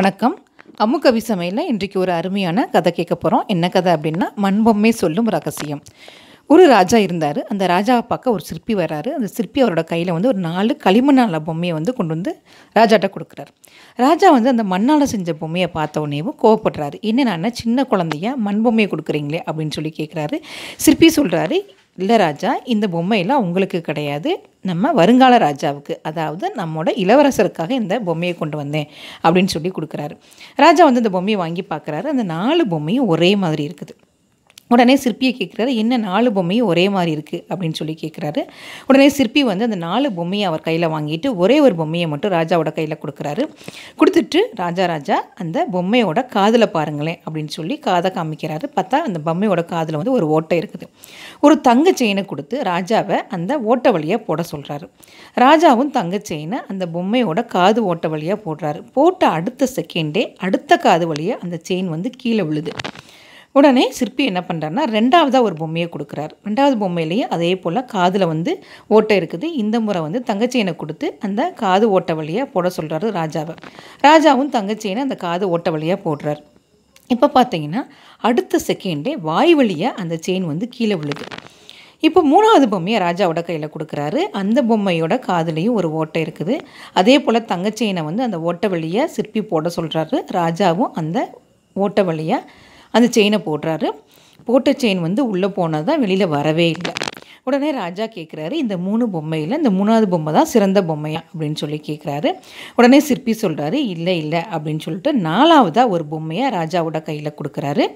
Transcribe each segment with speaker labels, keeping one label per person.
Speaker 1: வணக்கம். அம்மு கவி சமையலில் இன்றைக்கு ஒரு அருமையான கதை கேட்க போகிறோம் என்ன கதை அப்படின்னா மண்பொம்மை சொல்லும் ரகசியம். ஒரு ராஜா இருந்தார். அந்த ராஜாவை பார்க்க ஒரு சிற்பி வர்றாரு. அந்த சிற்பி அவரோட கையில் வந்து ஒரு நாலு களிமண்ணால் பொம்மையை வந்து கொண்டு வந்து ராஜாட்ட கொடுக்குறாரு. ராஜா வந்து அந்த மண்ணால் செஞ்ச பொம்மையை பார்த்த உடனேவும் கோவப்படுறாரு. என்னென்னா சின்ன குழந்தைய மண் பொம்மையை கொடுக்குறீங்களே அப்படின்னு சொல்லி கேட்குறாரு சிற்பி சொல்கிறாரு இல்லை ராஜா இந்த பொம்மையெல்லாம் உங்களுக்கு கிடையாது. நம்ம வருங்கால ராஜாவுக்கு அதாவது நம்மோட இளவரசருக்காக இந்த பொம்மையை கொண்டு வந்தேன் அப்படின்னு சொல்லி கொடுக்குறாரு. ராஜா வந்து இந்த பொம்மையை வாங்கி பார்க்குறாரு. அந்த நாலு பொம்மையும் ஒரே மாதிரி இருக்குது. உடனே சிற்பியை கேட்குறாரு என்ன நாலு பொம்மையும் ஒரே மாதிரி இருக்குது அப்படின்னு சொல்லி கேட்குறாரு. உடனே சிற்பி வந்து அந்த நாலு பொம்மையை அவர் கையில் வாங்கிட்டு ஒரே ஒரு பொம்மையை மட்டும் ராஜாவோட கையில் கொடுக்குறாரு. கொடுத்துட்டு ராஜா ராஜா அந்த பொம்மையோட காதில் பாருங்களேன் அப்படின்னு சொல்லி காதை காமிக்கிறாரு. பார்த்தா அந்த பொம்மையோட காதில் வந்து ஒரு ஓட்டை இருக்குது. ஒரு தங்க செயினை கொடுத்து ராஜாவை அந்த ஓட்டை வழியாக போட சொல்கிறாரு ராஜாவும் தங்க செயினை அந்த பொம்மையோட காது ஓட்டை வழியாக போடுறாரு. போட்ட அடுத்த செகண்டே அடுத்த காது வழியாக அந்த செயின் வந்து கீழே விழுது. உடனே சிற்பி என்ன பண்ணுறாருனா ரெண்டாவதாக ஒரு பொம்மையை கொடுக்குறாரு. ரெண்டாவது பொம்மையிலையும் அதே போல் காதில் வந்து ஓட்டை இருக்குது. இந்த முறை வந்து தங்கச்செயினை கொடுத்து அந்த காது ஓட்டை வழியாக போட சொல்கிறாரு ராஜாவை. ராஜாவும் தங்கச்செயினை அந்த காது ஓட்டை வழியாக போடுறாரு. இப்போ பார்த்தீங்கன்னா அடுத்த செகண்டே வாய் வழியாக அந்த செயின் வந்து கீழே விழுது. இப்போ மூணாவது பொம்மையை ராஜாவோட கையில் கொடுக்குறாரு. அந்த பொம்மையோட காதுலேயும் ஒரு ஓட்டை இருக்குது. அதே போல் தங்கச்செயினை வந்து அந்த ஓட்டை வழியாக சிற்பி போட சொல்கிறாரு ராஜாவும் அந்த ஓட்டை வழியாக அந்த செயினை போடுறாரு. போட்ட செயின் வந்து உள்ளே போனால் தான் வெளியில் வரவே இல்லை. உடனே ராஜா கேட்குறாரு இந்த மூணு பொம்மையில் இந்த மூணாவது பொம்மை தான் சிறந்த பொம்மையா? அப்படின்னு சொல்லி கேட்குறாரு உடனே சிற்பி சொல்கிறாரு இல்லை இல்லை அப்படின்னு சொல்லிட்டு நாலாவதாக ஒரு பொம்மையை ராஜாவோட கையில் கொடுக்குறாரு.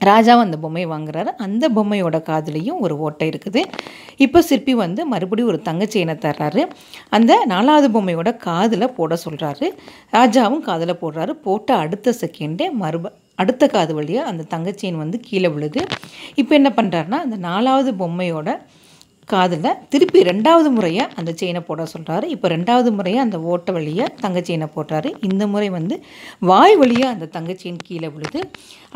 Speaker 1: ராஜாவும் அந்த பொம்மையை வாங்குறாரு. அந்த பொம்மையோட காதுலேயும் ஒரு ஓட்டை இருக்குது. இப்போ சிற்பி வந்து மறுபடியும் ஒரு தங்க செயினை தர்றாரு. அந்த நாலாவது பொம்மையோட காதில் போட சொல்கிறாரு ராஜாவும் காதில் போடுறாரு. போட்ட அடுத்த செகண்டே மறுப அடுத்த காது வழியாக அந்த தங்கச்செயின் வந்து கீழே விழுது. இப்போ என்ன பண்ணுறாருனா அந்த நாலாவது பொம்மையோட காதில் திருப்பி ரெண்டாவது முறையாக அந்த செயினை போட சொல்கிறாரு இப்போ ரெண்டாவது முறையாக அந்த ஓட்ட வழியாக தங்க செயினை போடுறாரு இந்த முறை வந்து வாய் வழியாக அந்த தங்க செயின் கீழே விழுது.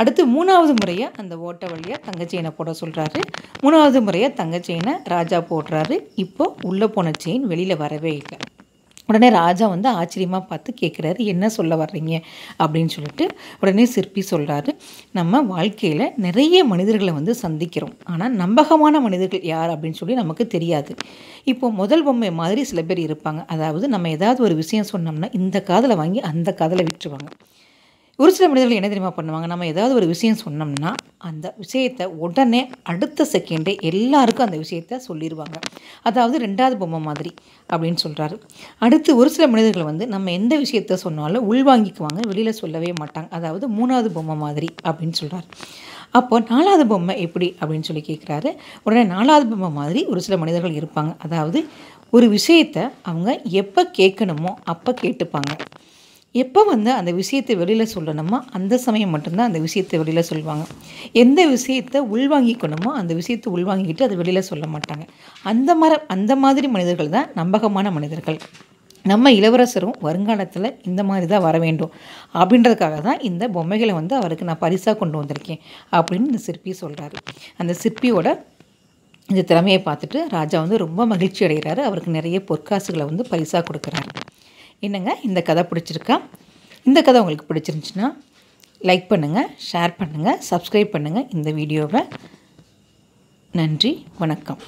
Speaker 1: அடுத்து மூணாவது முறையாக அந்த ஓட்ட வழியாக தங்க செயினை போட சொல்கிறாரு மூணாவது முறையாக தங்க செயினை ராஜா போடுறாரு. இப்போ உள்ளே போன செயின் வெளியில் வரவே இல்லை. உடனே ராஜா வந்து ஆச்சரியமாக பார்த்து கேட்குறாரு என்ன சொல்ல வர்றீங்க? அப்படின்னு சொல்லிட்டு உடனே சிற்பி சொல்கிறாரு நம்ம வாழ்க்கையில் நிறைய மனிதர்களை வந்து சந்திக்கிறோம். ஆனால் நம்பகமான மனிதர்கள் யார்? அப்படின்னு சொல்லி நமக்கு தெரியாது. இப்போ முதல் பொம்மை மாதிரி சில பேர் இருப்பாங்க. அதாவது நம்ம ஏதாவது ஒரு விஷயம் சொன்னோம்னா இந்த காதில் வாங்கி அந்த காதில் விட்டுருவாங்க. ஒரு சில மனிதர்கள் என்ன தெரியுமா பண்ணுவாங்க? நம்ம ஏதாவது ஒரு விஷயம் சொன்னோம்னா அந்த விஷயத்தை உடனே அடுத்த செகண்டே எல்லாருக்கும் அந்த விஷயத்த சொல்லிடுவாங்க அதாவது ரெண்டாவது பொம்மை மாதிரி அப்படின்னு சொல்கிறாரு அடுத்து ஒரு சில மனிதர்கள் வந்து நம்ம எந்த விஷயத்த சொன்னாலும் உள்வாங்கிக்குவாங்க வெளியில் சொல்லவே மாட்டாங்க. அதாவது மூணாவது பொம்மை மாதிரி அப்படின்னு சொல்கிறார் அப்போ நாலாவது பொம்மை எப்படி அப்படின்னு சொல்லி கேட்குறாரு உடனே நாலாவது பொம்மை மாதிரி ஒரு சில மனிதர்கள் இருப்பாங்க. அதாவது ஒரு விஷயத்தை அவங்க எப்போ கேட்கணுமோ அப்போ கேட்டுப்பாங்க. எப்போ வந்து அந்த விஷயத்தை வெளியில் சொல்லணுமோ அந்த சமயம் மட்டும்தான் அந்த விஷயத்தை வெளியில் சொல்லுவாங்க. எந்த விஷயத்தை உள்வாங்கிக்கணுமோ அந்த விஷயத்தை உள்வாங்கிக்கிட்டு அதை வெளியில் சொல்ல மாட்டாங்க. அந்த மர அந்த மாதிரி மனிதர்கள் தான் நம்பகமான மனிதர்கள். நம்ம இளவரசரும் வருங்காலத்தில் இந்த மாதிரி தான் வர வேண்டும். அப்படின்றதுக்காக தான் இந்த பொம்மைகளை வந்து அவருக்கு நான் பரிசாக கொண்டு வந்திருக்கேன் அப்படின்னு இந்த சிற்பி சொல்கிறாரு அந்த சிற்பியோட இந்த திறமையை பார்த்துட்டு ராஜா வந்து ரொம்ப மகிழ்ச்சி அடைகிறாரு. அவருக்கு நிறைய பொற்காசுகளை வந்து பரிசாக கொடுக்குறாரு. என்னங்க? இந்த கதை பிடிச்சிருக்கா? இந்த கதை உங்களுக்கு பிடிச்சிருந்துச்சுன்னா லைக் பண்ணுங்கள் ஷேர் பண்ணுங்கள் சப்ஸ்கிரைப் பண்ணுங்கள் இந்த வீடியோவை. நன்றி வணக்கம்.